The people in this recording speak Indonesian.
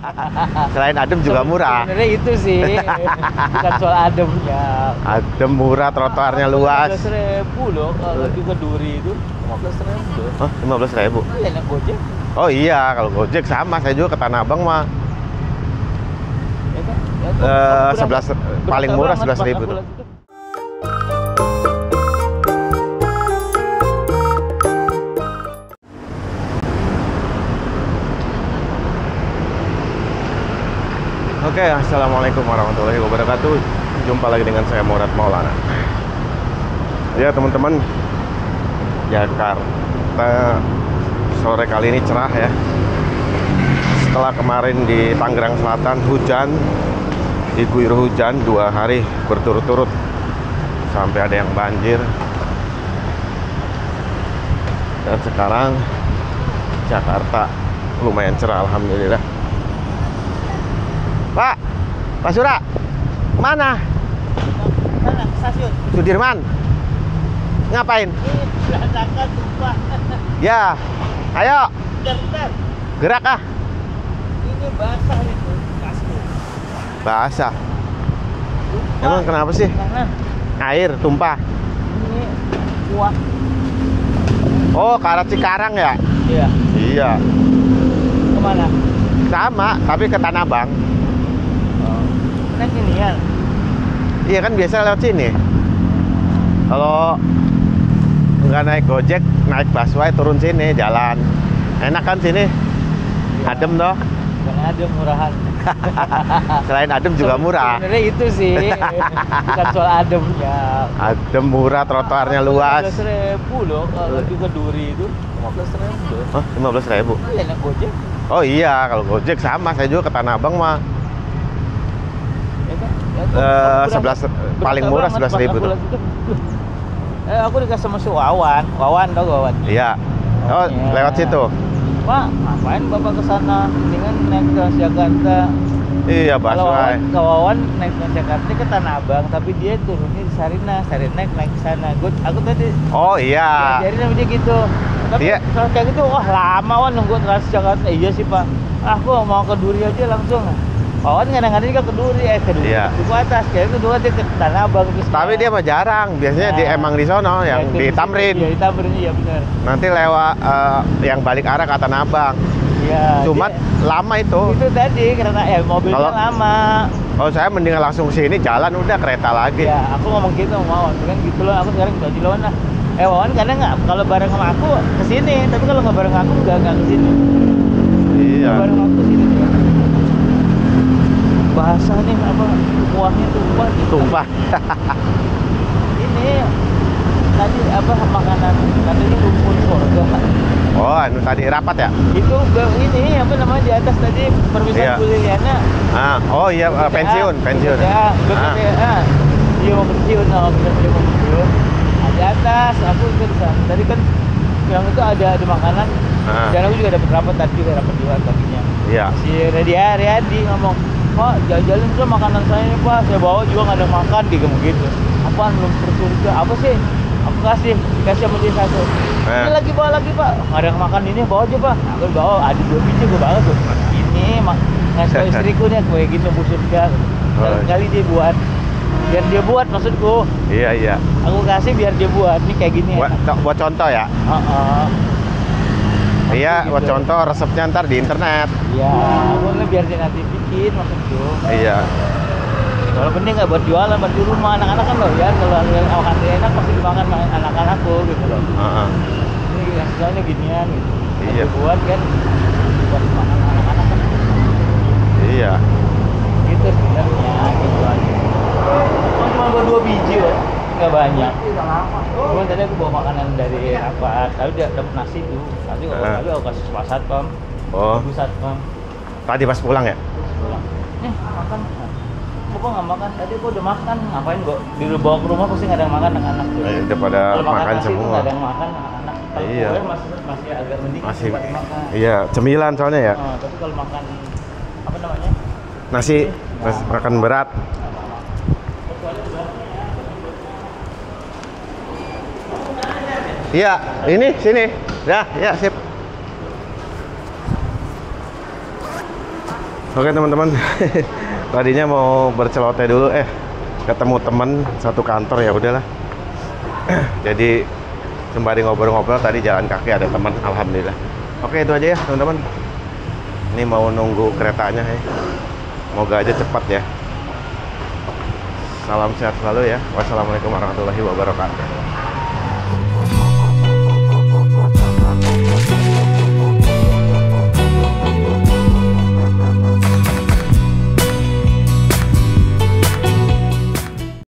Selain adem juga murah. Sebenarnya itu sih, bukan soal ademnya. Adem murah, trotoarnya luas. ribu loh kalau di Keduri itu 15 ribu. Oh, 15 ribu. Iya, naik gojek. Oh iya, kalau Gojek sama. Saya juga ke Tanah Abang mah. Ya kan? Ya, Eh, berapa- 11 berapa paling murah banget 11.000 pas tuh. Oke, assalamualaikum warahmatullahi wabarakatuh. Jumpa lagi dengan saya Murad Maulana. Ya teman-teman, Jakarta sore kali ini cerah ya. Setelah kemarin di Tangerang Selatan hujan, diguyur hujan dua hari berturut-turut sampai ada yang banjir. Dan sekarang Jakarta lumayan cerah, alhamdulillah. Pak, Pak Sura, mana? Sana, stasiun. Sudirman. Ngapain? Ya, ayo, Bentar, bentar. gerak ah. Ini basah itu. Kasku. Basah. Tumpah. Emang kenapa sih? Mana? Air tumpah. Ini kuah. Oh, ke arah Cikarang ya? Iya. Iya. Ke mana? Sama, tapi ke Tanah Abang. Oh. Naik ini ya. Iya kan biasa lewat sini. Kalau nggak naik Gojek, naik busway turun sini jalan. Enak kan sini? Adem toh. Bukan ada murahan. Selain adem juga murah. Sebenarnya itu sih, bukan soal ademnya. Adem murah, trotoarnya luas. 15 ribu loh kalau di Keduri itu 15 ribu. Oh, 15 ribu. Iya naik gojek. Oh iya, kalau Gojek sama. Saya juga ke Tanah Abang mah. 11 berangkat paling murah banget 11.000 pas aku tuh. Eh aku dikasih sama si Wawan, Wawan tau Wawan? Iya. Oh, Iya. lewat situ. Pak, ngapain bapak ke sana? Mendingan naik ke Jakarta. Iya, Kalau busway. Wawan, ke Wawan naik ke Jakarta ke Tanah Abang, tapi dia turunnya di Sarina, Sarina naik naik ke sana. Gue, aku tadi Oh iya. Jadi sama dia gitu. Tapi Iya. kalau kayak gitu, wah lama wan nunggu Transjakarta. Iya sih pak. Aku mau ke Duri aja langsung. Kawan kadang-kadang juga ke Duri, eh ke Duri. Iya. Duku atas, kayak kedua dia ke Tanah Abang. terus Tapi ke- dia mah jarang. Biasanya di Ya. emang di sono Ya, yang itu di. Tamrin. Iya, di Tamrin iya benar. Nanti lewat eh, yang balik arah ke Tanah Abang. Iya. Cuma dia- lama itu. itu tadi karena ya mobilnya Kalau- lama. Oh, saya mendingan langsung ke sini jalan udah kereta lagi. Ya, aku ngomong gitu sama Wawan. Kan gitu loh, aku sekarang baju lawan lah. Eh Wawan kadang nggak kalau bareng sama aku ke sini, tapi kalau nggak bareng aku nggak nggak ke sini. Iya. Baru waktu sini Bahasa nih apa kuahnya tumpah gitu. Tumpah. Ini tadi apa makanan katanya rumput surga. Oh, anu tadi rapat ya? Itu ini apa namanya di atas tadi perpisahan Iya. Bu Liliana. Ah, oh iya eh, pensiun, pensiun. Ya, Ah. BPPA. Dia mau pensiun, nah, bener dia mau pensiun. Ada atas, aku ikut di sana. Tadi kan yang itu ada ada makanan. Ah. Dan aku juga dapat rapat tadi juga dapat juga paginya. Iya. si Redia Riyadi ngomong Pak jajalin tuh makanan saya nih Pak. Saya bawa juga nggak ada makan ngomong gitu. Apaan belum surga apa sih? Aku kasih dikasih sama dia satu. Eh. ini lagi bawa lagi Pak. Nggak ada yang makan ini bawa aja Pak. Aku bawa ada dua biji gue bawa tuh. Ini mak ngasih tau istriku nih kue gitu bu surga Oh. kali dia buat. Biar dia buat maksudku. Iya, iya. aku kasih biar dia buat. Ini kayak gini. Buat, buat contoh ya. Heeh. Iya, Gitu. buat contoh resepnya ntar di internet. ya aku nih biar dia nanti bikin maksudku Iya. Kalau penting nggak buat jualan, buat di rumah anak-anak kan loh ya. Kalau makan enak pasti dimakan anak-anakku gitu loh. Heeh. Ini yang soalnya ginian gitu. Iya. Buat kan buat makan anak-anak kan Iya. gitu sebenarnya gitu aja. Oh, cuma buat dua biji loh, nggak banyak. Cuma tadi aku bawa makanan dari apa? Tadi dia dapat nasi tuh. Tadi aku, Ah. tadi aku kasih pas satpam. Oh, Ibu satpam. tadi pas pulang ya? pulang nih makan Bapak nggak makan tadi gua udah makan ngapain gua di bawa ke rumah pasti nggak ada yang makan anak-anak tuh Eh, udah pada Kalau makan nasi itu semua. nggak ada yang makan anak-anak Iya. masih masih agak mending Masih makan Iya, cemilan soalnya ya. Oh, tapi kalau makan apa namanya Nasi mas- makan berat. Iya, ini sini. Ya, ya sip. Oke teman-teman, tadinya mau berceloteh dulu, eh ketemu temen satu kantor ya udahlah. Jadi sembari ngobrol-ngobrol tadi jalan kaki ada teman, alhamdulillah. Oke itu aja ya teman-teman. Ini mau nunggu keretanya ya. Moga aja cepat ya. Salam sehat selalu ya. Wassalamualaikum warahmatullahi wabarakatuh.